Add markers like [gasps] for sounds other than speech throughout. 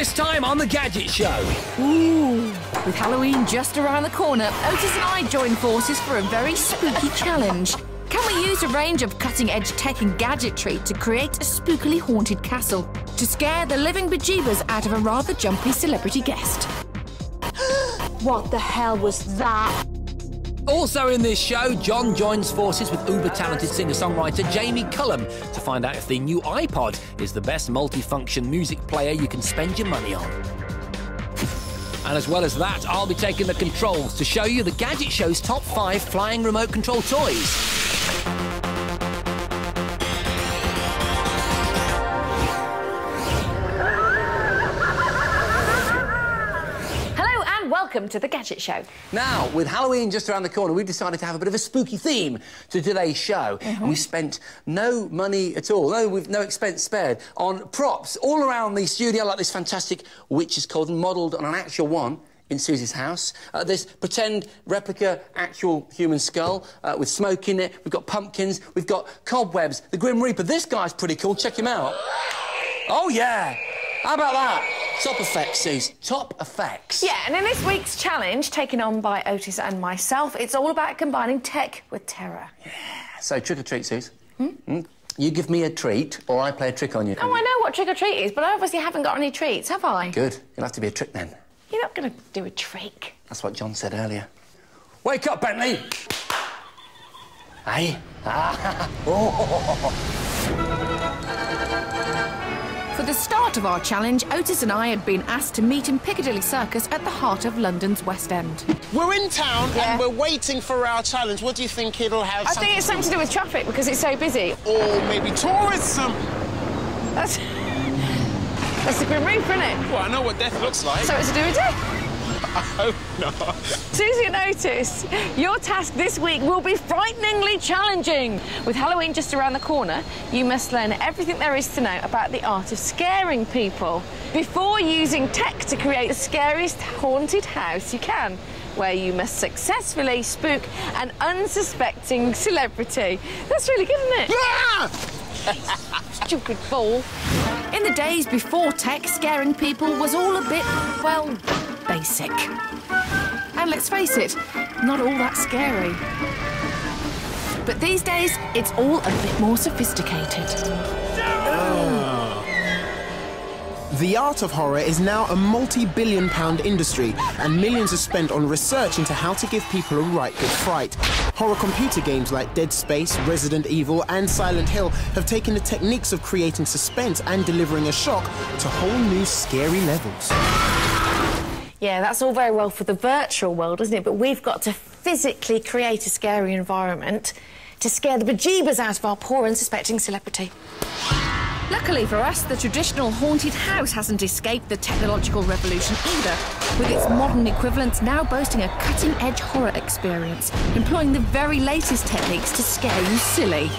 This time on The Gadget Show. Ooh. With Halloween just around the corner, Ortis and I join forces for a very spooky challenge. Can we use a range of cutting edge tech and gadgetry to create a spookily haunted castle to scare the living bejeebers out of a rather jumpy celebrity guest? [gasps] what the hell was that? Also in this show, Jon joins forces with uber talented singer songwriter Jamie Cullum to find out if the new iPod is the best multifunction music player you can spend your money on. And as well as that, I'll be taking the controls to show you the Gadget Show's top five flying remote control toys. Welcome to the Gadget Show. Now, with Halloween just around the corner, we've decided to have a bit of a spooky theme to today's show. And we spent no money at all, no, with no expense spared, on props all around the studio, like this fantastic witch's cauldron modelled on an actual one in Suzi's house. Uh, this pretend replica actual human skull uh, with smoke in it. We've got pumpkins. We've got cobwebs. The Grim Reaper. This guy's pretty cool. Check him out. Oh, yeah. How about that? Top effects, Suze. Top effects. Yeah, and in this week's challenge, taken on by Ortis and myself, it's all about combining tech with terror. Yeah. So, trick or treat, Suze. Hmm? You give me a treat, or I play a trick on you. Oh, I know what trick or treat is, but I obviously haven't got any treats, have I? Good. It'll have to be a trick then. You're not going to do a trick. That's what Jon said earlier. Wake up, Bentley! Hey? Ah. [laughs] For the start of our challenge, Ortis and I had been asked to meet in Piccadilly Circus at the heart of London's West End. We're in town Yeah. and we're waiting for our challenge. What do you think it'll have? I think it's something to do with traffic because it's so busy. Or maybe tourism. That's. [laughs] That's the Grim Reaper, isn't it? Well, I know what death looks like. So it's to do with death. I hope not. Suzi and Ortis, your task this week will be frighteningly challenging. With Halloween just around the corner, you must learn everything there is to know about the art of scaring people before using tech to create the scariest haunted house you can, where you must successfully spook an unsuspecting celebrity. That's really good, isn't it? Ah! [laughs] Stupid fool. In the days before tech, scaring people was all a bit, well, basic. And let's face it, not all that scary. But these days, it's all a bit more sophisticated. Oh. The art of horror is now a multi billion pound industry, and millions are spent on research into how to give people a right good fright. Horror computer games like Dead Space, Resident Evil, and Silent Hill have taken the techniques of creating suspense and delivering a shock to whole new scary levels. Yeah, that's all very well for the virtual world, isn't it? But we've got to physically create a scary environment to scare the bejeebers out of our poor unsuspecting celebrity. Luckily for us, the traditional haunted house hasn't escaped the technological revolution either, with its modern equivalents now boasting a cutting edge horror experience, employing the very latest techniques to scare you silly.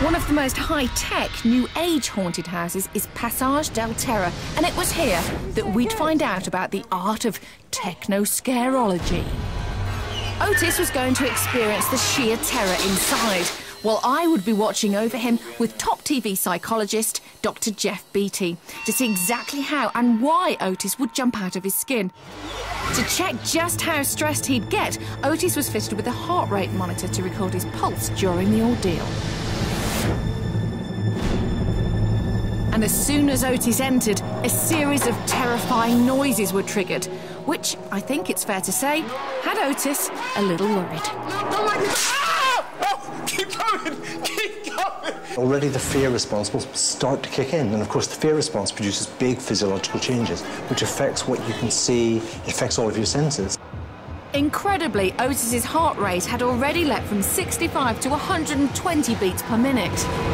One of the most high tech, new age haunted houses is Passage del Terra, and it was here that we'd find out about the art of techno scarology. Ortis was going to experience the sheer terror inside, while I would be watching over him with top TV psychologist Dr. Geoff Beattie to see exactly how and why Ortis would jump out of his skin. To check just how stressed he'd get, Ortis was fitted with a heart rate monitor to record his pulse during the ordeal. And as soon as Ortis entered, a series of terrifying noises were triggered, which I think it's fair to say had Ortis a little worried. Oh my God! Ah! Oh, keep going! Keep going! Already the fear response will start to kick in, and of course the fear response produces big physiological changes, which affects what you can see, it affects all of your senses. Incredibly, Ortis's heart rate had already leapt from 65 to 120 beats per minute.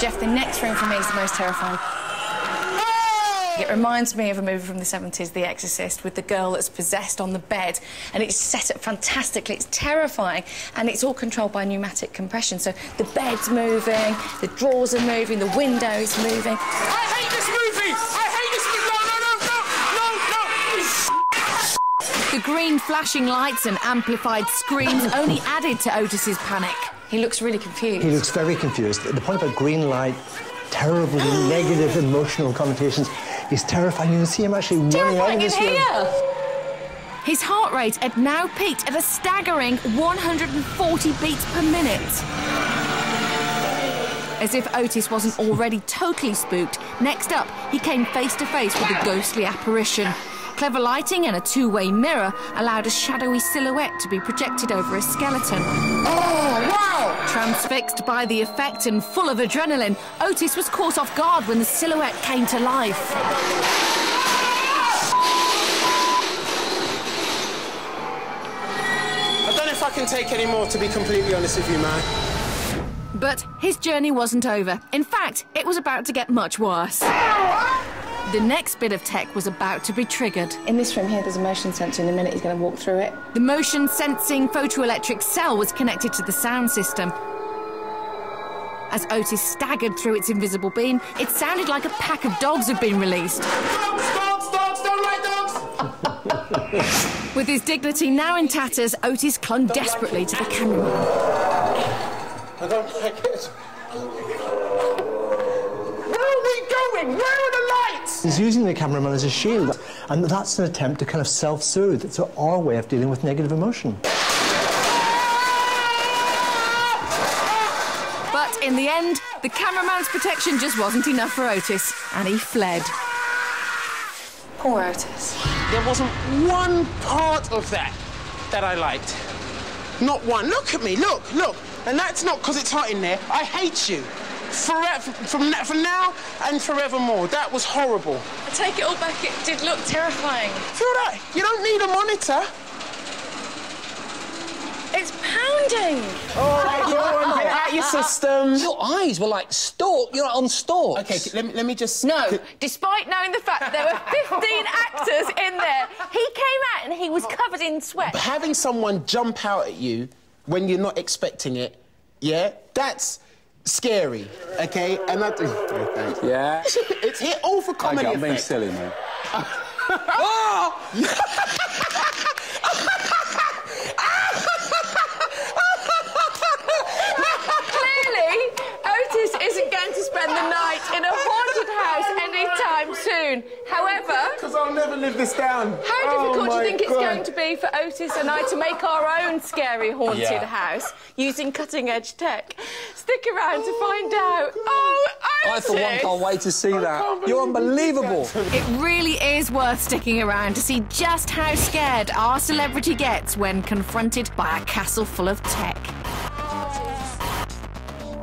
Geoff, the next room for me is the most terrifying. Oh! It reminds me of a movie from the 70s, The Exorcist, with the girl that's possessed on the bed. And it's set up fantastically. It's terrifying. And it's all controlled by pneumatic compression. So the bed's moving, the drawers are moving, the window's moving. I hate this movie! I hate this movie! No, no, no, no! No, no! The green flashing lights and amplified screams only added to Ortis's panic. He looks really confused. He looks very confused. The point about green light, terribly [gasps] negative emotional connotations. He's terrifying. You can see him actually running out of this room. His heart rate had now peaked at a staggering 140 beats per minute. As if Ortis wasn't already totally spooked, next up, he came face to face with a ghostly apparition. Clever lighting and a two way mirror allowed a shadowy silhouette to be projected over a skeleton. Oh, wow! Transfixed by the effect and full of adrenaline, Ortis was caught off guard when the silhouette came to life. I don't know if I can take any more, to be completely honest with you, man. But his journey wasn't over. In fact, it was about to get much worse. The next bit of tech was about to be triggered. In this room here, there's a motion sensor. In a minute, he's going to walk through it. The motion sensing photoelectric cell was connected to the sound system. As Ortis staggered through its invisible beam, it sounded like a pack of dogs had been released. Dogs, dogs, dogs, don't like dogs! [laughs] With his dignity now in tatters, Ortis clung desperately to the cameraman. I don't like it. Where are we going? Where are the lights? He's using the cameraman as a shield, and that's an attempt to kind of self-soothe. It's our way of dealing with negative emotion. But in the end, the cameraman's protection just wasn't enough for Ortis, and he fled. Poor Ortis. There wasn't one part of that that I liked. Not one. Look at me, look, look. And that's not because it's hot in there. I hate you. Forever, from, from now and forevermore. That was horrible. I take it all back, it did look terrifying. Feel that? You don't need a monitor. It's pounding! All right, go on, get out your [laughs] system. Your eyes were like stalk. You're on stalk. Okay, let me, let me just... No, despite knowing the fact that there were 15 [laughs] actors in there, he came out and he was covered in sweat. Having someone jump out at you when you're not expecting it, yeah, that's scary, okay? And that... Yeah, thanks. [laughs] Yeah. It's here all for comedy Okay, I'm being effect. silly, man. Clearly, Ortis isn't going to spend the night in a haunted house anytime soon. However, Because I'll never live this down. how Oh, difficult do you think it's going to be for Ortis and I to make our own scary haunted Yeah. house using cutting edge tech? Stick around to find out. Oh, I, for one, can't wait to see that. You're unbelievable. It really is worth sticking around to see just how scared our celebrity gets when confronted by a castle full of tech.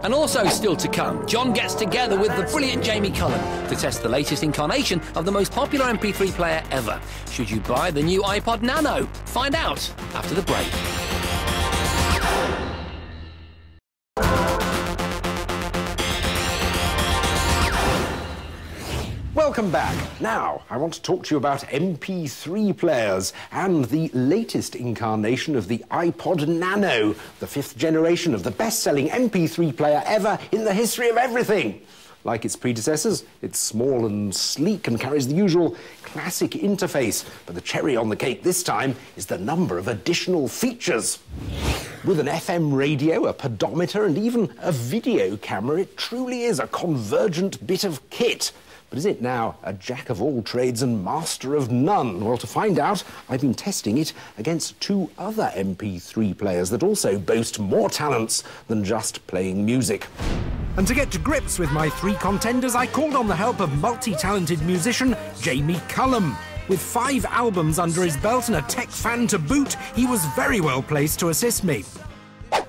And also still to come, Jon gets together with the brilliant Jamie Cullum to test the latest incarnation of the most popular MP3 player ever. Should you buy the new iPod Nano? Find out after the break. Welcome back. Now, I want to talk to you about MP3 players and the latest incarnation of the iPod Nano, the fifth generation of the best selling MP3 player ever in the history of everything. Like its predecessors, it's small and sleek and carries the usual classic interface. But the cherry on the cake this time is the number of additional features. With an FM radio, a pedometer, and even a video camera, it truly is a convergent bit of kit. But is it now a jack of all trades and master of none? Well, to find out, I've been testing it against two other MP3 players that also boast more talents than just playing music. And to get to grips with my three contenders, I called on the help of multi talented musician Jamie Cullum. With five albums under his belt and a tech fan to boot, he was very well placed to assist me.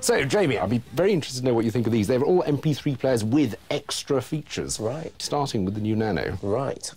So, Jamie, I'd be very interested to know what you think of these. They're all MP3 players with extra features. Right. Starting with the new Nano. Right.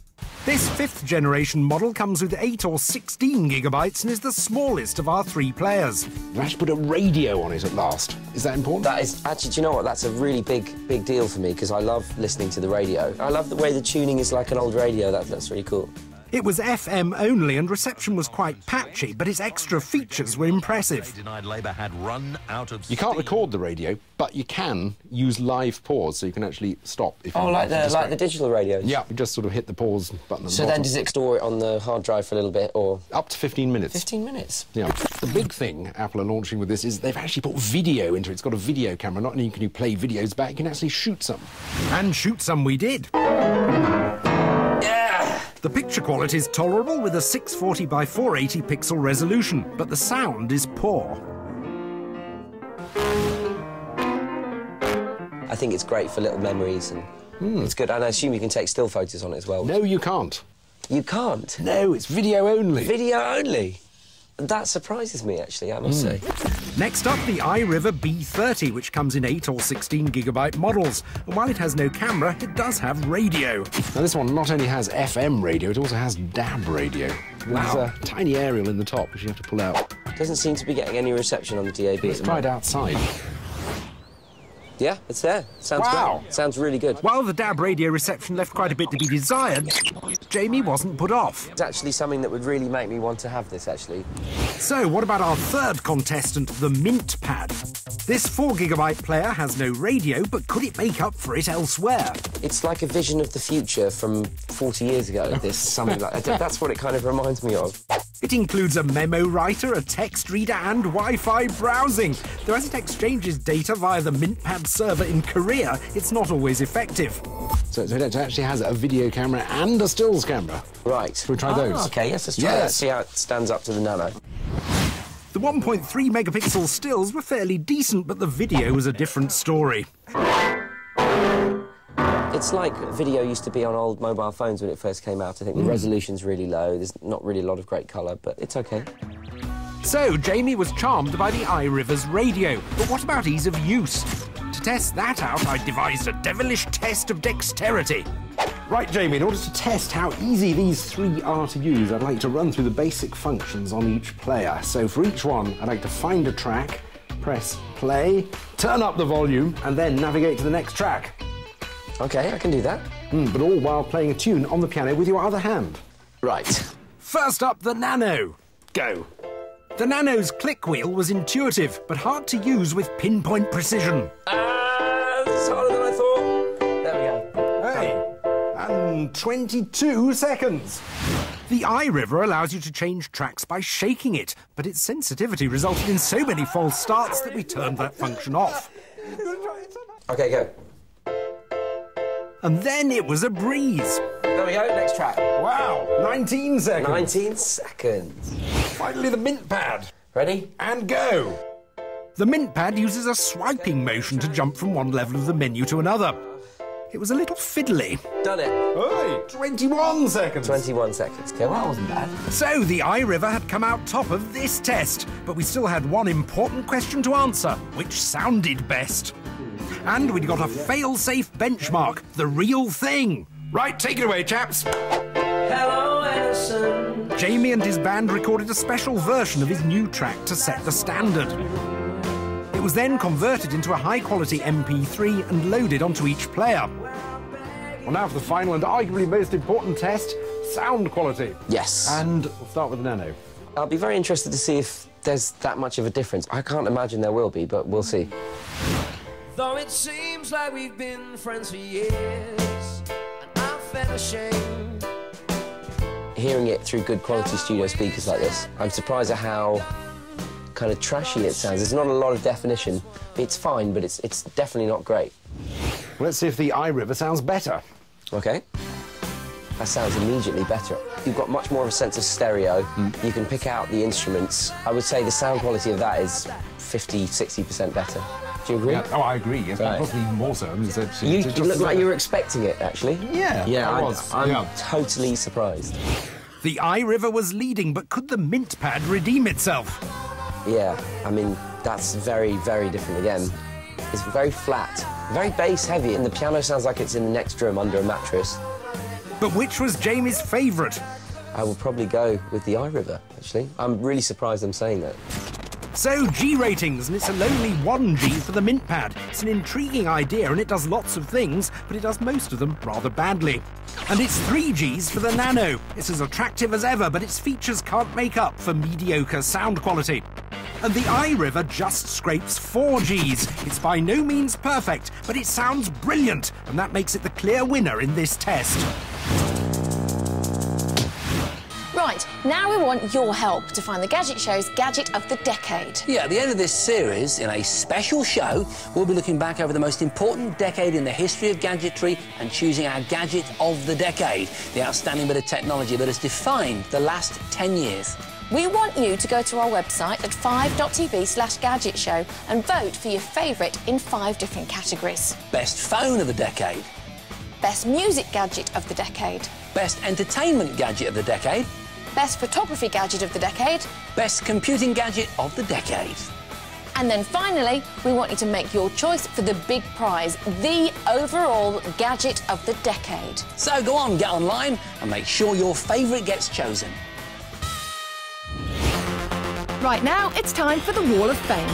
This fifth generation model comes with 8 or 16 gigabytes and is the smallest of our three players. You actually put a radio on it at last. Is that important? That is actually, do you know what? That's a really big, big deal for me because I love listening to the radio. I love the way the tuning is like an old radio. That, that's really cool. It was FM only and reception was quite patchy, but its extra features were impressive. denied Labour had run out of You can't record the radio, but you can use live pause, so you can actually stop. If oh, you Oh, like the like the digital radios. Yeah, you just sort of hit the pause button. At So the then, bottom. does it store it on the hard drive for a little bit, or up to 15 minutes? 15 minutes? Yeah. The big thing Apple are launching with this is they've actually put video into it. It's got a video camera. Not only can you play videos back, you can actually shoot some. And shoot some we did. The picture quality is tolerable with a 640 by 480 pixel resolution, but the sound is poor. I think it's great for little memories and hmm. it's good. And I assume you can take still photos on it as well. No, you can't. You can't? No, it's video only. Video only? That surprises me, actually, I must hmm. say. Next up, the iRiver B30, which comes in 8 or 16 gigabyte models. And while it has no camera, it does have radio. Now, this one not only has FM radio, it also has DAB radio. Wow. There's a tiny aerial in the top which you have to pull out. Doesn't seem to be getting any reception on the DAB. Let's try it outside. Yeah, it's there. Sounds Wow. great. Sounds really good. While the DAB radio reception left quite a bit to be desired, Jamie wasn't put off. It's actually something that would really make me want to have this, actually. So, what about our third contestant, the Mint Pad? This 4 gigabyte player has no radio, but could it make up for it elsewhere? It's like a vision of the future from 40 years ago. This something like that. [laughs] That's what it kind of reminds me of. It includes a memo writer, a text reader, and Wi Fi browsing. Though as it exchanges data via the MintPad server in Korea, it's not always effective. So, so it actually has a video camera and a stills camera. Right. Should we try Ah, those? Okay, yes, let's try Yes. that. See how it stands up to the Nano. The 1.3 megapixel stills were fairly decent, but the video was a different story. It's like video used to be on old mobile phones when it first came out. I think the hmm. resolution's really low. There's not really a lot of great colour, but it's okay. So, Jamie was charmed by the iRiver's radio. But what about ease of use? To test that out, I devised a devilish test of dexterity. Right, Jamie, in order to test how easy these three are to use, I'd like to run through the basic functions on each player. So for each one, I'd like to find a track, press play, turn up the volume, and then navigate to the next track. Okay, I can do that. Mm, but all while playing a tune on the piano with your other hand. Right. First up, the Nano. Go. The Nano's click wheel was intuitive, but hard to use with pinpoint precision. Ah, this is harder than I thought. There we go. Hey, and 22 seconds. The iRiver allows you to change tracks by shaking it, but its sensitivity resulted in so many false starts that we turned that function off. Okay, go. And then it was a breeze. There we go, next track. Wow, 19 seconds. 19 seconds. Finally, the mint pad. Ready? And go. The Mint Pad uses a swiping motion to jump from one level of the menu to another. It was a little fiddly. Done it. Hey, 21 seconds. 21 seconds. Okay, well, that wasn't bad. So the iRiver had come out top of this test, but we still had one important question to answer which sounded best? And we'd got a fail safe benchmark, the real thing. Right, take it away, chaps. Hello, Edison. Jamie and his band recorded a special version of his new track to set the standard. It was then converted into a high quality MP3 and loaded onto each player. Well, now for the final and arguably most important test sound quality. Yes. And we'll start with the Nano. I'll be very interested to see if there's that much of a difference. I can't imagine there will be, but we'll see. Though it seems like we've been friends for years, and I felt ashamed. Hearing it through good quality studio speakers like this, I'm surprised at how kind of trashy it sounds. There's not a lot of definition. It's fine, but it's, it's definitely not great. Let's see if the iRiver sounds better. Okay. That sounds immediately better. You've got much more of a sense of stereo. Hmm. You can pick out the instruments. I would say the sound quality of that is 50, 60% better. Do you agree? Yeah, oh, I agree. Yes, Right. possibly more so. I it's- it's- You, it's you just look like you were expecting it, actually. Yeah, Yeah, I I'm- was, I'm yeah. totally surprised. The iRiver was leading, but could the Mint Pad redeem itself? Yeah, I mean, that's very, very different again. It's very flat, very bass heavy, and the piano sounds like it's in the next room under a mattress. But which was Jamie's favourite? I will probably go with the iRiver, actually. I'm really surprised I'm saying that. So, G ratings, and it's a lonely 1G for the Mint Pad. It's an intriguing idea and it does lots of things, but it does most of them rather badly. And it's 3Gs for the Nano. It's as attractive as ever, but its features can't make up for mediocre sound quality. And the iRiver just scrapes 4Gs. It's by no means perfect, but it sounds brilliant, and that makes it the clear winner in this test. Right, now we want your help to find the Gadget Show's Gadget of the Decade. Yeah, at the end of this series, in a special show, we'll be looking back over the most important decade in the history of gadgetry and choosing our gadget of the decade, the outstanding bit of technology that has defined the last 10 years. We want you to go to our website at 5.tv slash gadget show and vote for your favourite in five different categories. Best phone of the decade, Best music gadget of the decade, best entertainment gadget of the decade, best photography gadget of the decade, best computing gadget of the decade. and then finally, we want you to make your choice for the big prize, the overall gadget of the decade. So go on, get online and make sure your favourite gets chosen. Right now, it's time for the Wall of Fame.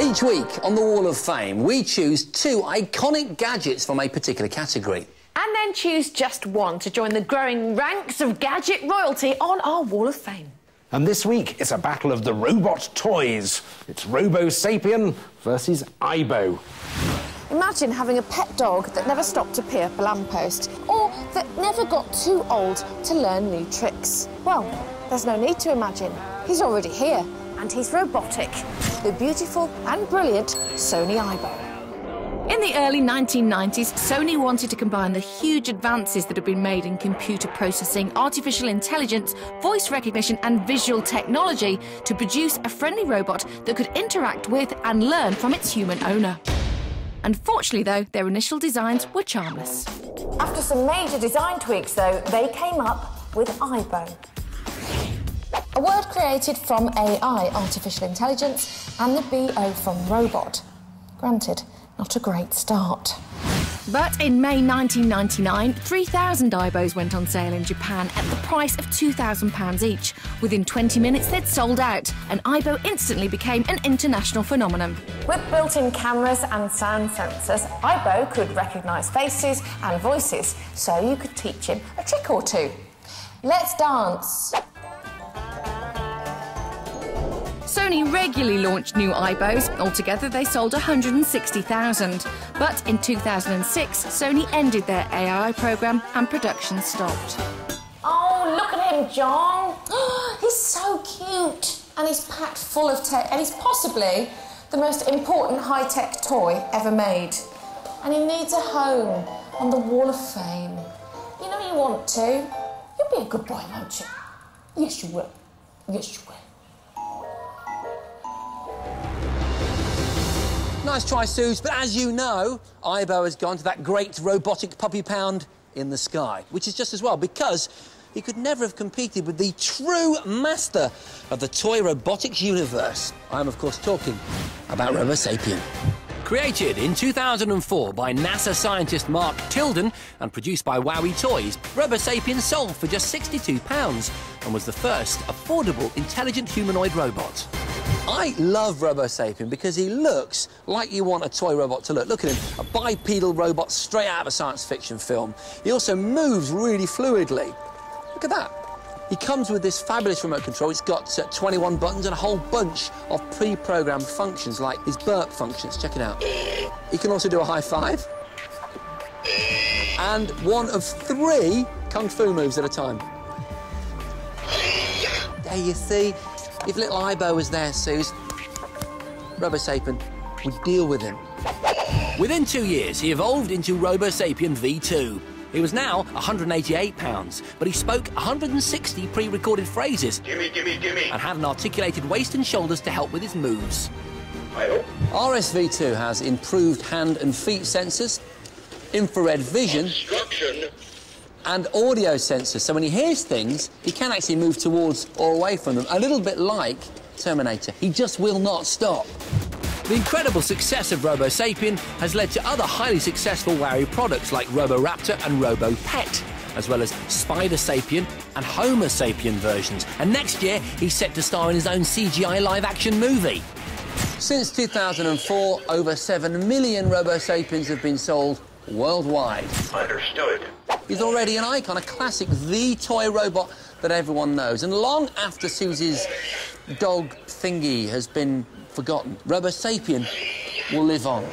Each week on the Wall of Fame, we choose two iconic gadgets from a particular category. And then choose just one to join the growing ranks of gadget royalty on our Wall of Fame. And this week, it's a battle of the robot toys. It's Robo Sapien versus Aibo. Imagine having a pet dog that never stopped to pee up a lamppost, or that never got too old to learn new tricks. Well, there's no need to imagine. He's already here, and he's robotic. The beautiful and brilliant Sony Aibo. In the early 1990s, Sony wanted to combine the huge advances that had been made in computer processing, artificial intelligence, voice recognition, and visual technology to produce a friendly robot that could interact with and learn from its human owner. Unfortunately, though, their initial designs were charmless. After some major design tweaks, though, they came up with AIBO. A word created from AI, artificial intelligence, and the BO from robot. Granted, not a great start. But in May 1999, 3,000 Aibos went on sale in Japan at the price of £2,000 each. Within 20 minutes, they'd sold out, and Aibo instantly became an international phenomenon. With built-in cameras and sound sensors, Aibo could recognise faces and voices, so you could teach him a trick or two. Let's dance. Sony regularly launched new Aibos. Altogether, they sold 160,000. But in 2006, Sony ended their AI program and production stopped. Oh, look at him, Jon. [gasps] he's so cute. And he's packed full of tech, and he's possibly the most important high-tech toy ever made. And he needs a home on the Wall of Fame. You know you want to. You'll be a good boy, won't you? Yes, you will. Yes, you will. Nice try, Suze, but as you know, Aibo has gone to that great robotic puppy pound in the sky, which is just as well because he could never have competed with the true master of the toy robotics universe. I'm, of course, talking about Robo Sapien. Created in 2004 by NASA scientist Mark Tilden and produced by WowWee Toys, Robo Sapien sold for just £62 and was the first affordable intelligent humanoid robot. I love Robo Sapien because he looks like you want a toy robot to look. Look at him, a bipedal robot straight out of a science fiction film. He also moves really fluidly. Look at that. He comes with this fabulous remote control. It's got uh, 21 buttons and a whole bunch of pre-programmed functions, like his burp functions. Check it out. He can also do a high five. And one of three kung fu moves at a time. There you see. If little Aibo was there, Suze, Robo Sapien would deal with him. Within two years, he evolved into Robo Sapien V2. He was now 188 pounds, but he spoke 160 pre-recorded phrases. Gimme, gimme, gimme. And had an articulated waist and shoulders to help with his moves. RSV2 has improved hand and feet sensors, infrared vision, and audio sensors. So when he hears things, he can actually move towards or away from them, a little bit like Terminator. He just will not stop. The incredible success of Robo Sapien has led to other highly successful WowWee products like Robo Raptor and Robo Pet, as well as Spider Sapien and Homo Sapien versions. And next year, he's set to star in his own CGI live action movie. Since 2004, over 7 million Robo Sapiens have been sold worldwide. Understood. He's already an icon, a classic, the toy robot that everyone knows. And long after Suzi's dog thingy has been forgotten, Robo Sapien will live on.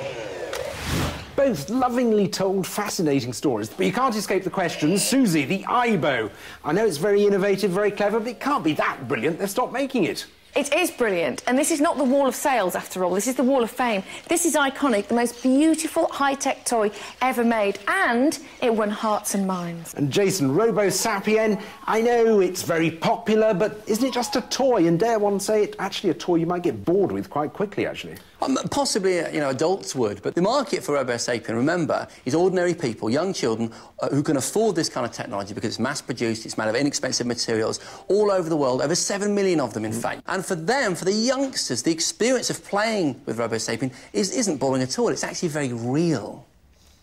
Both lovingly told, fascinating stories. But you can't escape the question. Suzi, the Aibo. I know it's very innovative, very clever, but it can't be that brilliant. They've stopped making it. It is brilliant, and this is not the Wall of Sales after all, this is the Wall of Fame. This is iconic, the most beautiful high-tech toy ever made, and it won hearts and minds. And Jason, Robo Sapien, I know it's very popular, but isn't it just a toy? And dare one say it actually a toy you might get bored with quite quickly, actually. Um, possibly, uh, you know, adults would, but the market for Robo Sapien, remember, is ordinary people, young children, uh, who can afford this kind of technology because it's mass-produced, it's made of inexpensive materials all over the world, over 7 million of them, in mm. fact. And for them, for the youngsters, the experience of playing with Robo Sapien is, isn't boring at all. It's actually very real.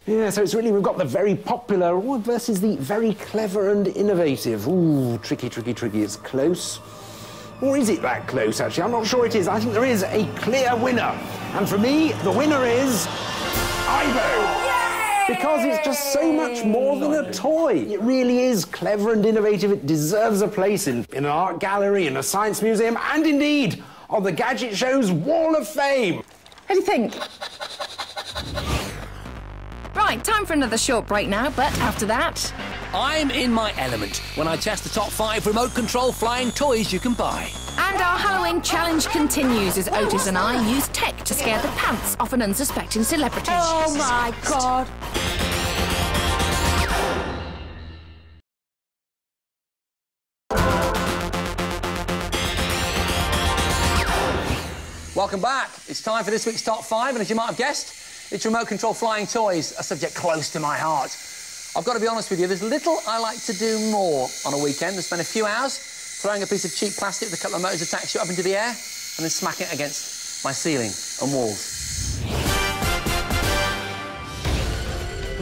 Yeah, so it's really, we've got the very popular versus the very clever and innovative. Ooh, tricky, tricky, tricky. It's close. Or is it that close, actually? I'm not sure it is. I think there is a clear winner. And for me, the winner is... Aibo! Because it's just so much more than a toy. It really is clever and innovative. It deserves a place in, in an art gallery, in a science museum, and indeed on the Gadget Show's Wall of Fame. What do you think? Right, time for another short break now, but after that... I'm in my element when I test the top five remote control flying toys you can buy. And our Halloween challenge continues as Ortis and I use tech to scare the pants off an unsuspecting celebrity. Oh my god! Welcome back. It's time for this week's top five, and as you might have guessed, it's remote control flying toys, a subject close to my heart. I've got to be honest with you, there's little I like to do more on a weekend than spend a few hours throwing a piece of cheap plastic with a couple of motors attached to it up into the air and then smacking it against my ceiling and walls.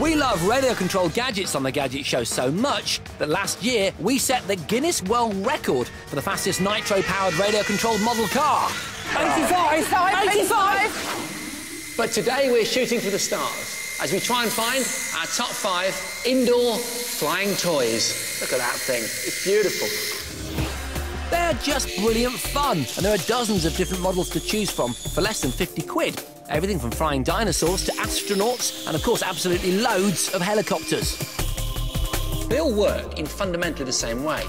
We love radio-controlled gadgets on the Gadget Show so much that last year we set the Guinness World Record for the fastest nitro-powered radio-controlled model car. 85! 85! But today we're shooting for the stars as we try and find our top five indoor flying toys. Look at that thing, it's beautiful. They're just brilliant fun, and there are dozens of different models to choose from for less than 50 quid. Everything from flying dinosaurs to astronauts, and of course, absolutely loads of helicopters. They all work in fundamentally the same way.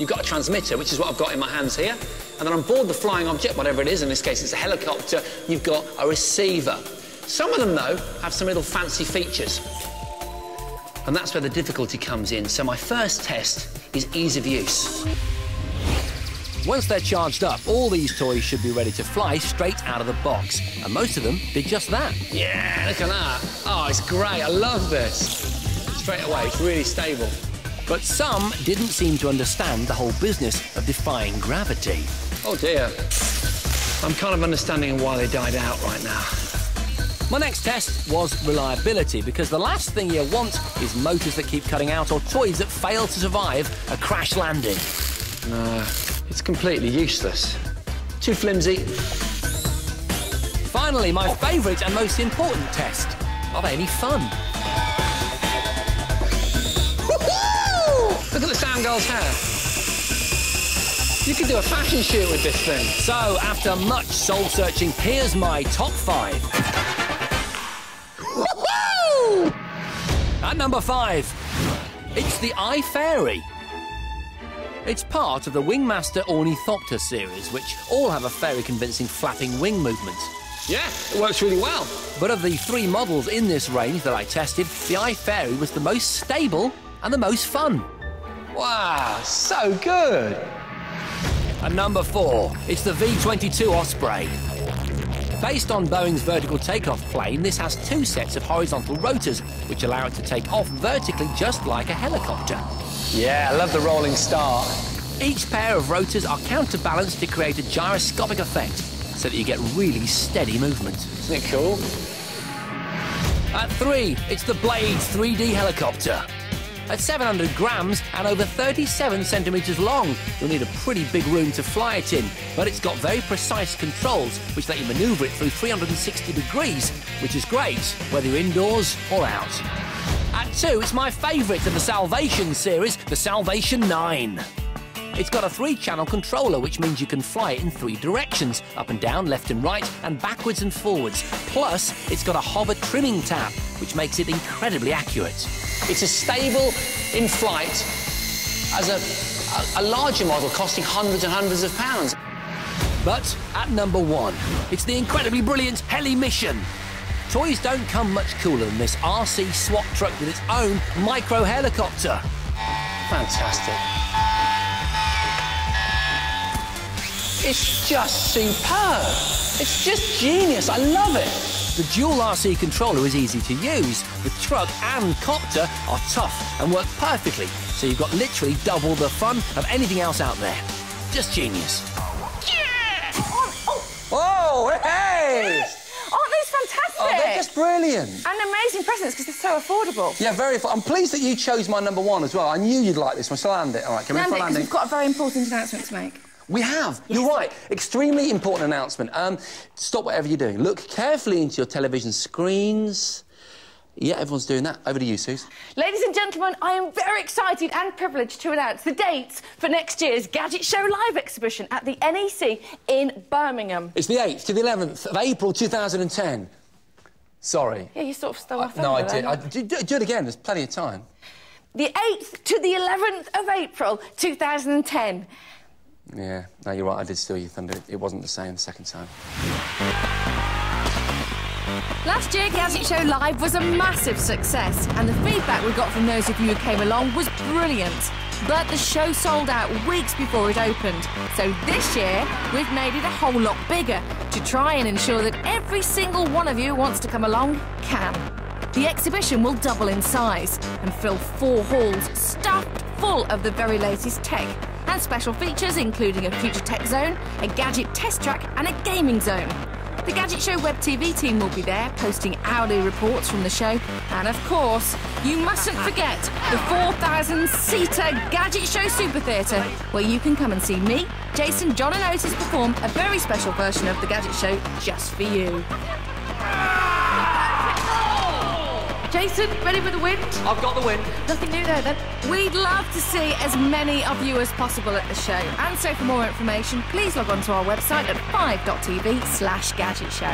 You've got a transmitter, which is what I've got in my hands here, and then on board the flying object, whatever it is, in this case it's a helicopter, you've got a receiver. Some of them, though, have some little fancy features. And that's where the difficulty comes in. So my first test is ease of use. Once they're charged up, all these toys should be ready to fly straight out of the box. And most of them did just that. Yeah, look at that. Oh, it's great. I love this. Straight away, it's really stable. But some didn't seem to understand the whole business of defying gravity. Oh dear. I'm kind of understanding why they died out right now. My next test was reliability, because the last thing you want is motors that keep cutting out or toys that fail to survive a crash landing. No, it's completely useless. Too flimsy. Finally, my favourite and most important test. Are they any fun? Look at the sound girl's hair. You could do a fashion shoot with this thing. So, after much soul-searching, here's my top five. Number five, it's the Eye Fairy. It's part of the Wingmaster Ornithopter series, which all have a very convincing flapping wing movement. Yeah, it works really well. But of the three models in this range that I tested, the Eye Fairy was the most stable and the most fun. Wow, so good. And number four, it's the V-22 Osprey. Based on Boeing's vertical takeoff plane, this has two sets of horizontal rotors, which allow it to take off vertically just like a helicopter. Yeah, I love the rolling start. Each pair of rotors are counterbalanced to create a gyroscopic effect, so that you get really steady movement. Isn't it cool? At three, it's the Blade 3D helicopter. At 700 grams and over 37 centimetres long, you'll need a pretty big room to fly it in, but it's got very precise controls which let you manoeuvre it through 360 degrees, which is great whether you're indoors or out. At two, it's my favourite of the Salvation series, the Salvation 9. It's got a three-channel controller, which means you can fly it in three directions, up and down, left and right, and backwards and forwards. Plus, it's got a hover trimming tab, which makes it incredibly accurate. It's as stable in flight as a, a, a larger model costing hundreds and hundreds of pounds. But at number one, it's the incredibly brilliant Heli Mission. Toys don't come much cooler than this RC SWAT truck with its own micro helicopter. Fantastic. It's just superb. It's just genius. I love it. The dual RC controller is easy to use. The truck and copter are tough and work perfectly, so you've got literally double the fun of anything else out there. Just genius. Oh, oh, hey! Aren't these fantastic? Oh, they're just brilliant. And amazing presents because they're so affordable. Yeah, very. I'm pleased that you chose my number one as well. I knew you'd like this one, so land it. All right, come in Land for it, landing. we've got a very important announcement to make. We have. You're right. Extremely important announcement. Um, stop whatever you're doing. Look carefully into your television screens. Yeah, everyone's doing that. Over to you, Suze. Ladies and gentlemen, I am very excited and privileged to announce the dates for next year's Gadget Show Live exhibition at the NEC in Birmingham. It's the 8th to the 11th of April 2010. Sorry. Yeah, you sort of stole my No, I did. I, do, do do it again. There's plenty of time. The 8th to the 11th of April 2010. Yeah, no, you're right. I did steal your thunder. It wasn't the same the second time. Last year, Gadget Show Live was a massive success, and the feedback we got from those of you who came along was brilliant. But the show sold out weeks before it opened. So this year, we've made it a whole lot bigger to try and ensure that every single one of you who wants to come along can. The exhibition will double in size and fill four halls stuffed full of the very latest tech and special features including a future tech zone, a gadget test track, and a gaming zone. The Gadget Show Web TV team will be there, posting hourly reports from the show. And of course, you mustn't forget the 4,000 seater Gadget Show Super Theatre, where you can come and see me, Jason, Jon, and Ortis perform a very special version of the Gadget Show just for you. Jason, ready for the wind? I've got the win. Nothing new there then. We'd love to see as many of you as possible at the show. And so for more information, please log on to our website at 5.tv slash gadget show.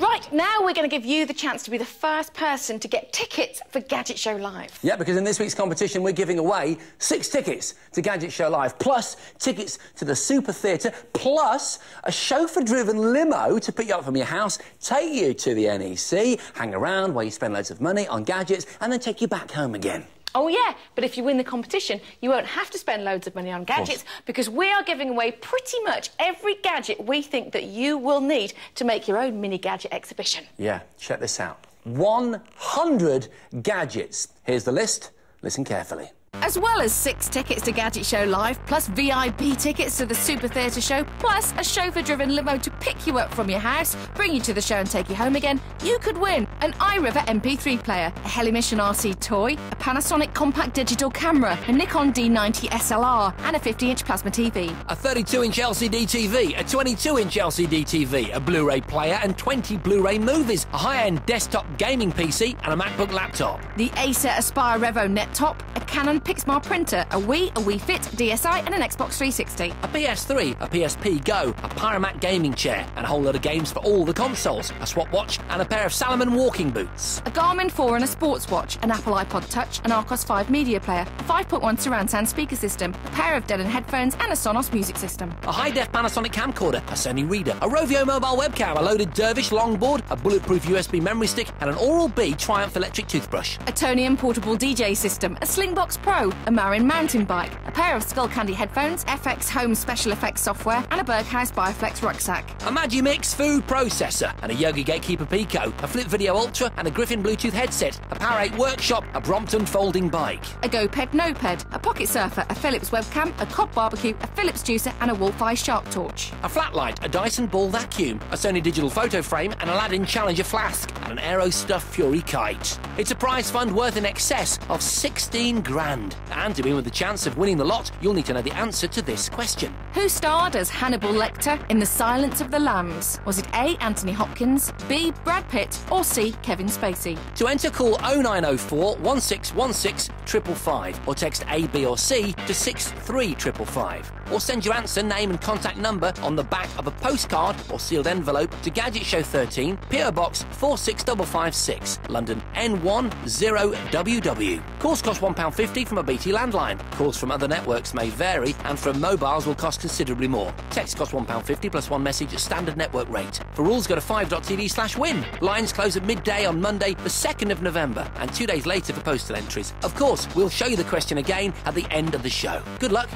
Right, now we're going to give you the chance to be the first person to get tickets for Gadget Show Live. Yeah, because in this week's competition, we're giving away six tickets to Gadget Show Live, plus tickets to the Super Theatre, plus a chauffeur-driven limo to pick you up from your house, take you to the NEC, hang around while you spend loads of money on gadgets, and then take you back home again. Oh, yeah, but if you win the competition, you won't have to spend loads of money on gadgets because we are giving away pretty much every gadget we think that you will need to make your own mini gadget exhibition. Yeah, check this out. 100 gadgets. Here's the list. Listen carefully. As well as six tickets to Gadget Show Live, plus VIP tickets to the Super Theatre show, plus a chauffeur driven limo to pick you up from your house, bring you to the show and take you home again, you could win an iRiver MP3 player, a Helimission RC toy, a Panasonic compact digital camera, a Nikon D90 SLR, and a 50 inch plasma TV. A 32-inch LCD TV, a 22-inch LCD TV, a Blu-ray player and 20 Blu-ray movies, a high-end desktop gaming PC and a MacBook laptop. The Acer Aspire Revo net top, a Canon Pixma printer, a Wii, a Wii Fit, DSi, and an Xbox 360. A PS3, a PSP Go, a Pyramat gaming chair, and a whole lot of games for all the consoles, a Swap watch, and a pair of Salomon walking boots. A Garmin Forerunner sports watch, an Apple iPod Touch, an Archos 5 media player, a 5.1 surround sound speaker system, a pair of Denon headphones, and a Sonos music system. A high-def Panasonic camcorder, a Sony reader, a Rovio mobile webcam, a loaded Dervish longboard, a bulletproof USB memory stick, and an Oral-B Triumph electric toothbrush. A Tonium portable DJ system, a Slingbox Pro, a Marin mountain bike, a pair of Skullcandy headphones, FX Home special effects software, and a Berghaus Bioflex rucksack. A Magimix food processor, and a Yogi Gatekeeper Pico, a Flip Video Ultra, and a Griffin Bluetooth headset, a Power 8 workshop, a Brompton folding bike. A GoPed Noped, a Pocket Surfer, a Philips webcam, a Cobb barbecue, a Philips juicer, and a Wolf-Eye Shark torch. A flat light, a Dyson ball vacuum, a Sony digital photo frame, an Aladdin Challenger flask, and an Aero Stuff Fury kite. It's a prize fund worth in excess of 16 grand. Land. And to win with the chance of winning the lot, you'll need to know the answer to this question. Who starred as Hannibal Lecter in The Silence of the Lambs? Was it A. Anthony Hopkins, B. Brad Pitt, or C. Kevin Spacey? To enter, call 0904 1616 555 or text A, B, or C to 63555. Or send your answer, name, and contact number on the back of a postcard or sealed envelope to Gadget Show 13, PO Box 46556, London N10WW. Calls cost £1.50 from a BT landline. Calls from other networks may vary, and from mobiles will cost considerably more. Text costs £1.50 plus one message at standard network rate. For rules, go to 5.tv slash win. Lines close at midday on Monday, the 2nd of November, and two days later for postal entries. Of course, we'll show you the question again at the end of the show. Good luck.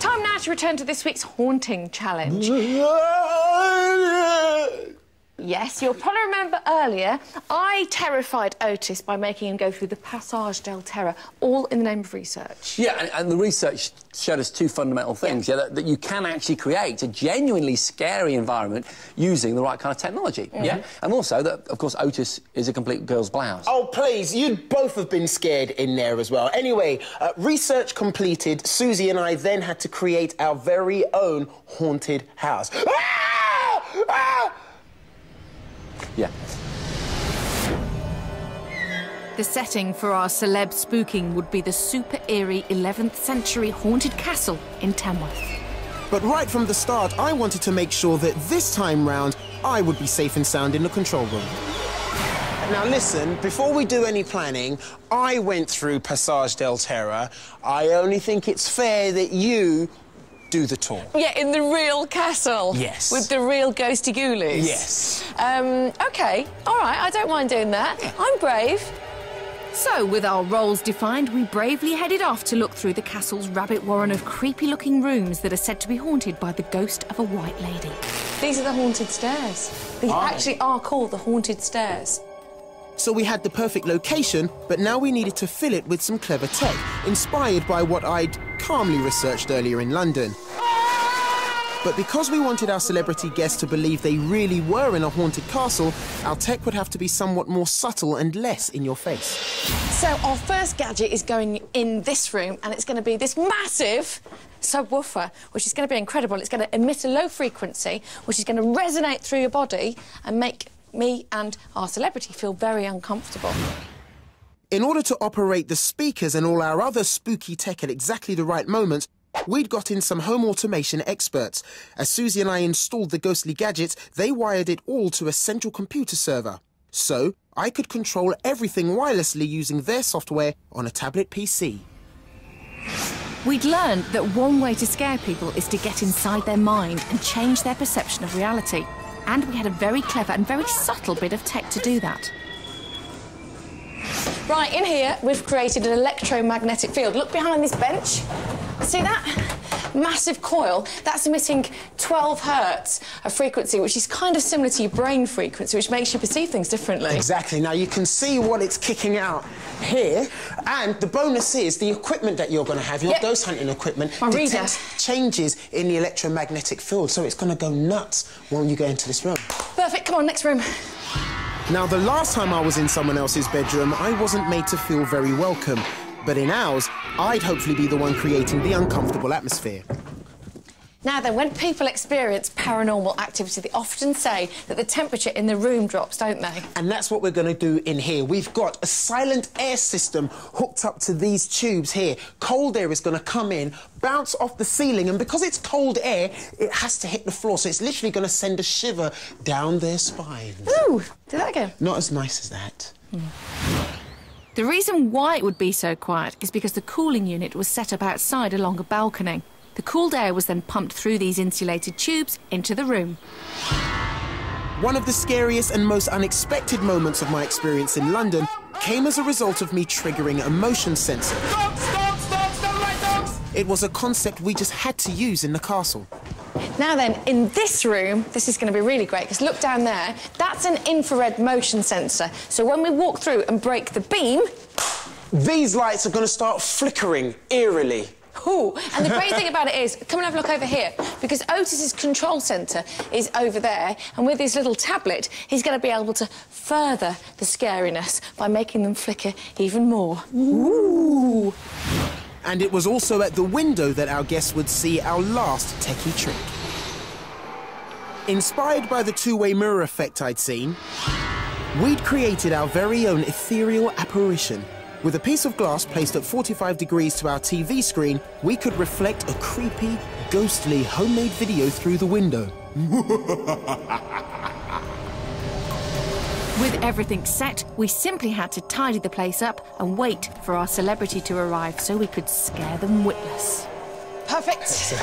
Time now to return to this week's haunting challenge. [laughs] Yes, you'll probably remember earlier I terrified Ortis by making him go through the Passage del Terra, all in the name of research. Yeah, and, and the research showed us two fundamental things. Yeah, that, that you can actually create a genuinely scary environment using the right kind of technology. Yeah, and also that, of course, Ortis is a complete girl's blouse. Oh, please, you'd both have been scared in there as well. Anyway, uh, research completed, Suzi and I then had to create our very own haunted house. Ah! Ah! Yeah. The setting for our celeb spooking would be the super eerie 11th century haunted castle in Tamworth. But right from the start, I wanted to make sure that this time round, I would be safe and sound in the control room. Now listen, before we do any planning, I went through Passage del Terra. I only think it's fair that you do the tour. Yeah, in the real castle. Yes. With the real ghosty ghoulies. Yes. Um, OK, all right, I don't mind doing that. I'm brave. So, with our roles defined, we bravely headed off to look through the castle's rabbit warren of creepy looking rooms that are said to be haunted by the ghost of a white lady. These are the haunted stairs. These actually are called the haunted stairs. So we had the perfect location, but now we needed to fill it with some clever tech, inspired by what I'd calmly researched earlier in London. But because we wanted our celebrity guests to believe they really were in a haunted castle, our tech would have to be somewhat more subtle and less in your face. So our first gadget is going in this room, and it's going to be this massive subwoofer, which is going to be incredible. It's going to emit a low frequency, which is going to resonate through your body and make me and our celebrity feel very uncomfortable. In order to operate the speakers and all our other spooky tech at exactly the right moment, we'd got in some home automation experts. As Suzi and I installed the ghostly gadgets, they wired it all to a central computer server. So I could control everything wirelessly using their software on a tablet PC. We'd learned that one way to scare people is to get inside their mind and change their perception of reality. And we had a very clever and very subtle bit of tech to do that. Right, in here, we've created an electromagnetic field. Look behind this bench. See that? Massive coil. That's emitting 12 hertz of frequency, which is kind of similar to your brain frequency, which makes you perceive things differently. Exactly. Now you can see what it's kicking out here, and the bonus is the equipment that you're going to have, your Yep. ghost hunting equipment, My reader. detects changes in the electromagnetic field, so it's going to go nuts when you go into this room. Perfect. Come on, next room. Now, the last time I was in someone else's bedroom, I wasn't made to feel very welcome. But in ours, I'd hopefully be the one creating the uncomfortable atmosphere. Now then, when people experience paranormal activity, they often say that the temperature in the room drops, don't they? And that's what we're going to do in here. We've got a silent air system hooked up to these tubes here. Cold air is going to come in, bounce off the ceiling, and because it's cold air, it has to hit the floor. So it's literally going to send a shiver down their spines. Ooh, do that again. Not as nice as that. The reason why it would be so quiet is because the cooling unit was set up outside along a balcony. The cooled air was then pumped through these insulated tubes into the room. One of the scariest and most unexpected moments of my experience in London came as a result of me triggering a motion sensor. Dogs, dogs, dogs, don't like! It was a concept we just had to use in the castle. Now then, in this room, this is going to be really great because look down there. That's an infrared motion sensor. So when we walk through and break the beam, These lights are going to start flickering eerily. Ooh, and the great thing about it is, come and have a look over here, because Ortis's control centre is over there, and with his little tablet, he's going to be able to further the scariness by making them flicker even more. Ooh. And it was also at the window that our guests would see our last techie trick. Inspired by the two-way mirror effect I'd seen, we'd created our very own ethereal apparition. With a piece of glass placed at 45 degrees to our TV screen, we could reflect a creepy, ghostly homemade video through the window. [laughs] With everything set, we simply had to tidy the place up and wait for our celebrity to arrive so we could scare them witless. Perfect. [laughs] so,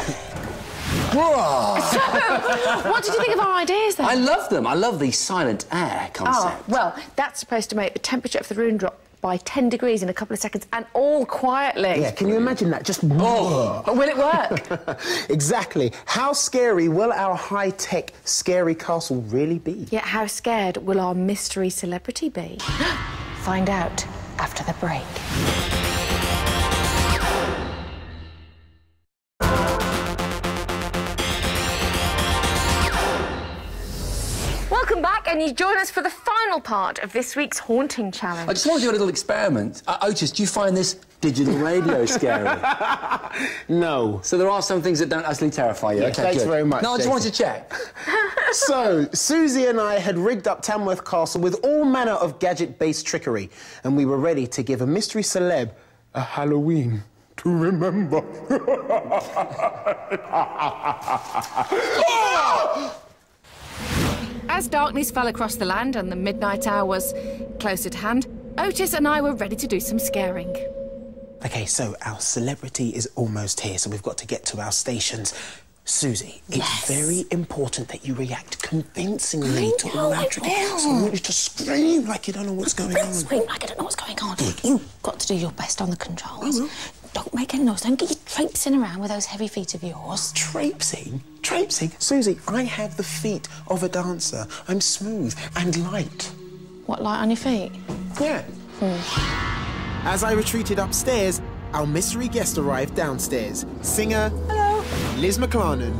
what did you think of our ideas then? I love them. I love the silent air ah, concept. Oh, well, that's supposed to make the temperature of the room drop by 10 degrees in a couple of seconds and all quietly. Yeah, can you imagine that? Just... Oh. Will it work? [laughs] exactly. How scary will our high-tech scary castle really be? Yet how scared will our mystery celebrity be? [gasps] Find out after the break. Welcome back, and you join us for the final part of this week's Haunting Challenge. I just want to do a little experiment. Uh, Ortis, do you find this digital radio [laughs] scary? no. So there are some things that don't actually terrify you. Yeah, okay, thanks good. very much, No, I just Jason. wanted to check. [laughs] so, Suzi and I had rigged up Tamworth Castle with all manner of gadget-based trickery, and we were ready to give a mystery celeb a Halloween to remember. [laughs] As darkness fell across the land and the midnight hour was close at hand, Ortis and I were ready to do some scaring. okay, so our celebrity is almost here, so we've got to get to our stations. Suzi, it's very important that you react convincingly I to know, all our. So I want you to scream like you don't know what's going on. Scream like I don't know what's going on. You've got to do your best on the controls. Don't make any noise. Don't get you traipsing around with those heavy feet of yours. Traipsing? Traipsing? Suzi, I have the feet of a dancer. I'm smooth and light. What, light on your feet? Yeah. Hmm. As I retreated upstairs, our mystery guest arrived downstairs. Singer... Hello. Liz McLarnon.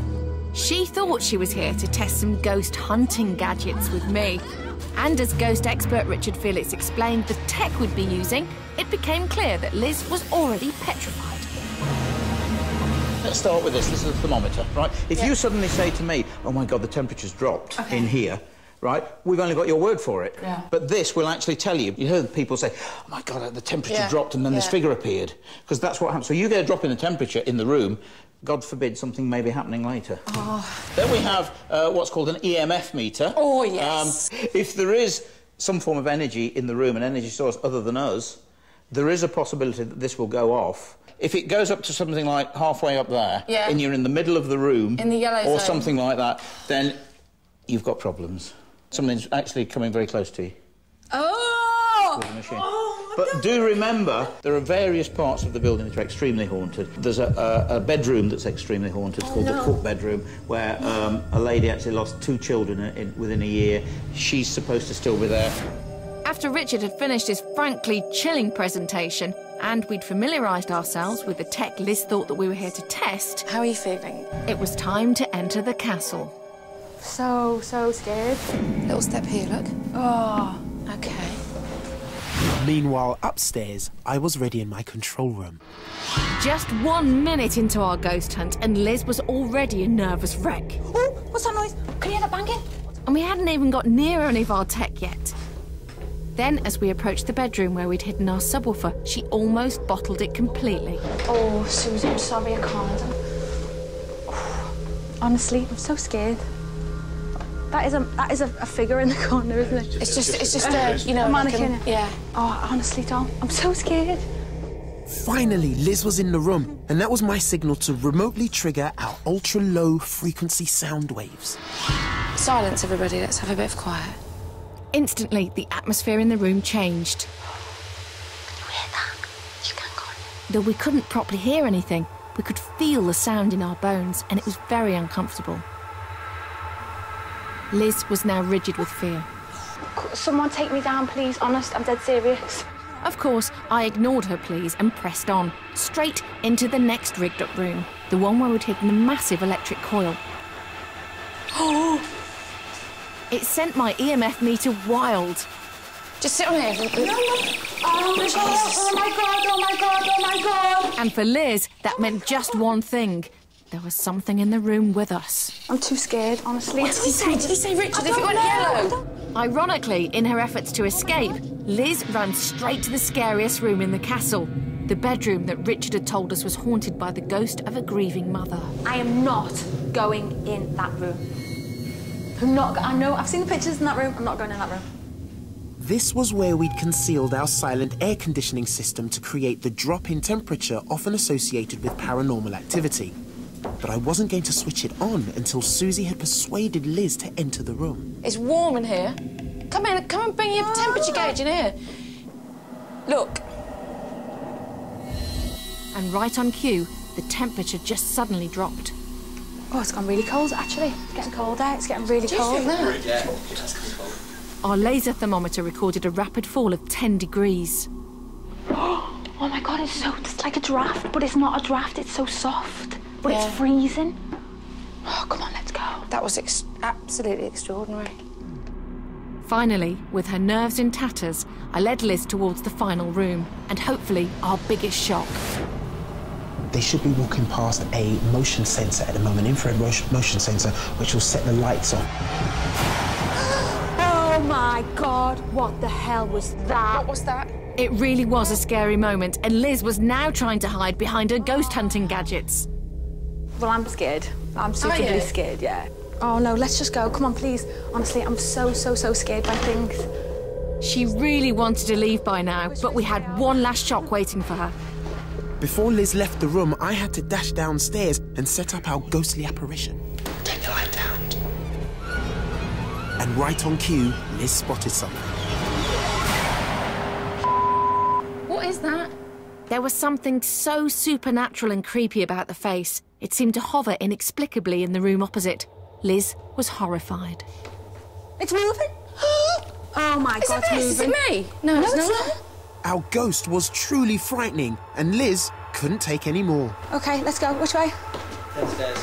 She thought she was here to test some ghost hunting gadgets with me. And as ghost expert Richard Felix explained the tech we'd be using, it became clear that Liz was already petrified. Let's start with this. This is a thermometer, right? If you suddenly say to me, oh my God, the temperature's dropped Okay. in here, right? We've only got your word for it. Yeah. But this will actually tell you. You heard people say, oh my God, the temperature Yeah. dropped and then this figure appeared. Because that's what happens. So you get a drop in the temperature in the room, God forbid something may be happening later. Then we have uh, what's called an EMF meter. Oh, yes. Um, if there is some form of energy in the room, an energy source other than us, there is a possibility that this will go off. If it goes up to something like halfway up there, Yeah. and you're in the middle of the room, In the yellow or zone. something like that, then you've got problems. Something's actually coming very close to you Oh! with the machine. but do remember, there are various parts of the building that are extremely haunted. There's a, a, a bedroom that's extremely haunted Oh, called the cook bedroom, where um, a lady actually lost two children in, in, within a year. She's supposed to still be there. After Richard had finished his frankly chilling presentation and we'd familiarised ourselves with the tech Liz thought that we were here to test, How are you feeling? it was time to enter the castle. So, so scared. Little step here, look. Oh, okay. Meanwhile, upstairs, I was ready in my control room. Just one minute into our ghost hunt, and Liz was already a nervous wreck. Oh, what's that noise? Can you hear that banging? And we hadn't even got near any of our tech yet. Then, as we approached the bedroom where we'd hidden our subwoofer, she almost bottled it completely. Oh, Susan, I'm sorry I can't. Honestly, I'm so scared. That is a that is a, a figure in the corner, isn't it? It's just- it's just a, uh, you know, a like a- mannequin. yeah. Oh, honestly, Tom, I'm so scared. Finally, Liz was in the room, and that was my signal to remotely trigger our ultra low frequency sound waves. Silence, everybody. Let's have a bit of quiet. Instantly, the atmosphere in the room changed. Though we couldn't properly hear anything, we could feel the sound in our bones, and it was very uncomfortable. Liz was now rigid with fear. C- Someone take me down, please. Honest, I'm dead serious. Of course, I ignored her pleas and pressed on, straight into the next rigged up room, the one where we'd hidden the massive electric coil. [gasps] [gasps] it sent my EMF meter wild. Just sit on here. No, no. Oh, my God, oh my God, oh my God, oh my God. And for Liz, that meant just one thing. There was something in the room with us. I'm too scared, honestly. What did he say? Did he say, Richard, I if it don't went yellow? Ironically, in her efforts to escape, Liz ran straight to the scariest room in the castle. The bedroom that Richard had told us was haunted by the ghost of a grieving mother. I am not going in that room. I'm not. I know. I've seen the pictures in that room. I'm not going in that room. This was where we'd concealed our silent air conditioning system to create the drop in temperature often associated with paranormal activity. But I wasn't going to switch it on until Suzi had persuaded Liz to enter the room. It's warm in here. Come in, come and bring your temperature ah. gauge in here. Look. And right on cue, the temperature just suddenly dropped. Oh, it's gone really cold, actually. It's getting colder. It's getting really Do you cold. feel that? Yeah, it has come cold. Our laser thermometer recorded a rapid fall of 10 degrees. [gasps] Oh my god, it's so it's like a draft, but it's not a draft, it's so soft. But Yeah. it's freezing. Oh, come on, let's go. That was ex- absolutely extraordinary. Finally, with her nerves in tatters, I led Liz towards the final room, and hopefully our biggest shock. They should be walking past a motion sensor at the moment, infrared motion sensor, which will set the lights on. Oh my god, what the hell was that? What was that? It really was a scary moment, and Liz was now trying to hide behind her ghost hunting gadgets. Well, I'm scared. I'm suitably scared, yeah. Oh no, let's just go. Come on, please. Honestly, I'm so, so, so scared by things. She really wanted to leave by now, but we had one last shock waiting for her. Before Liz left the room, I had to dash downstairs and set up our ghostly apparition. Take the light down. And right on cue, Liz spotted something. What is that? There was something so supernatural and creepy about the face. It seemed to hover inexplicably in the room opposite. Liz was horrified. It's moving. [gasps] oh my Is god, it it's this? Is it moving. me? No, it's it's not. not. Our ghost was truly frightening, and Liz couldn't take any more. Okay, let's go. Which way? Downstairs.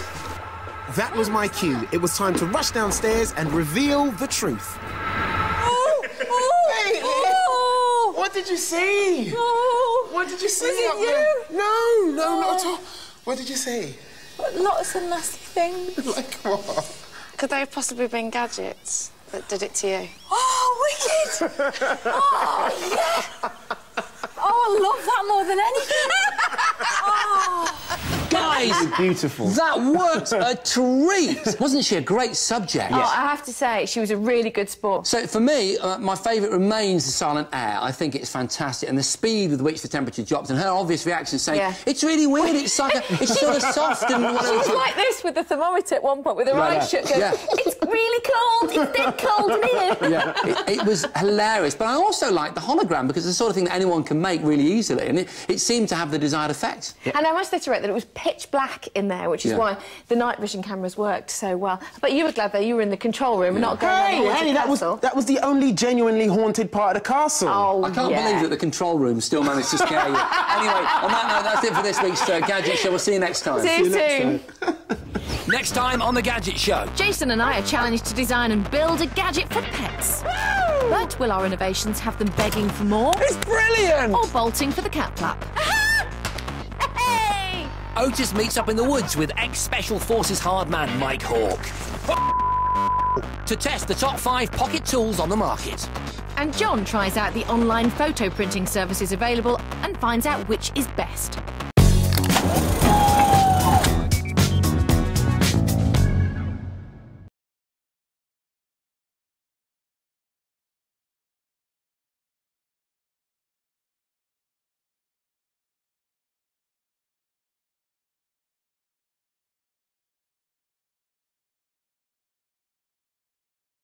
That was my cue. It was time to rush downstairs and reveal the truth. Oh, oh, What did you see? oh. What did you see Was it you? there? No, no, not at oh. all. What did you see? Lots of nasty things. [laughs] like what? Could they have possibly been gadgets that did it to you? Oh, wicked! oh, yeah! Oh, I love that more than anything. oh. [laughs] Guys, Beautiful. that worked a treat. Wasn't she a great subject? Oh, I have to say, she was a really good sport. So for me, uh, my favourite remains the silent air. I think it's fantastic, and the speed with which the temperature dropped, and her obvious reaction saying, Yeah. "It's really weird. It's like a, it's sort of soft and [laughs] She was like this with the thermometer at one point, with her Like eyes shut, going, Yeah. it's really cold, it's dead cold in here. [laughs] yeah, it, it was hilarious. But I also like the hologram because it's the sort of thing that anyone can make really easily, and it, it seemed to have the desired effect. And I must iterate that it was pitch black in there, which is Yeah. why the night vision cameras worked so well. But you were glad that you were in the control room and not going Hey, around the hey, that was that was the only genuinely haunted part of the castle. Oh, I can't yeah. believe that the control room still managed to scare you. [laughs] anyway, on that note, that's it for this week's uh, Gadget Show. We'll see you next time. See you soon. [laughs] Next time on The Gadget Show. Jason and I are challenged to design and build a gadget for pets. But will our innovations have them begging for more? It's brilliant! Or bolting for the cat flap? Ortis meets up in the woods with ex-Special Forces hard man Mike Hawk to test the top five pocket tools on the market. And Jon tries out the online photo printing services available and finds out which is best.